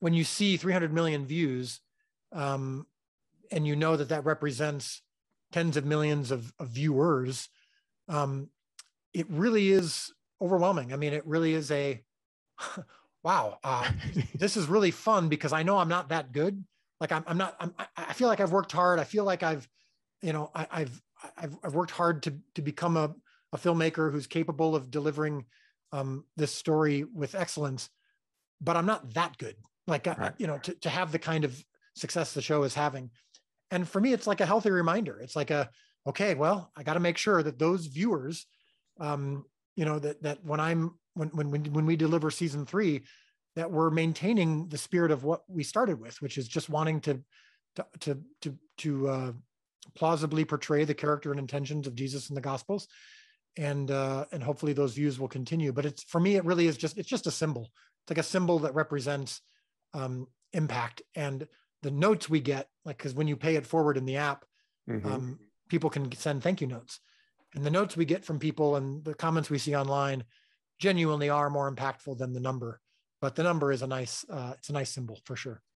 when you see 300 million views, um, and you know that that represents tens of millions of, of viewers, um, it really is overwhelming. I mean, it really is a wow. Uh, this is really fun because I know I'm not that good. Like I'm, I'm not. I'm, I feel like I've worked hard. I feel like I've, you know, I, I've, I've, I've worked hard to to become a, a filmmaker who's capable of delivering um, this story with excellence. But I'm not that good. Like right. you know, to to have the kind of success the show is having. And for me, it's like a healthy reminder. It's like a okay, well, I got to make sure that those viewers, um, you know, that that when I'm when when when we deliver season three, that we're maintaining the spirit of what we started with, which is just wanting to to to to, to uh, plausibly portray the character and intentions of Jesus in the Gospels, and uh, and hopefully those views will continue. But it's for me, it really is just it's just a symbol. It's like a symbol that represents um, impact and the notes we get. Like because when you pay it forward in the app, mm-hmm. um, people can send thank you notes, and the notes we get from people and the comments we see online genuinely are more impactful than the number but the number is a nice uh, it's a nice symbol for sure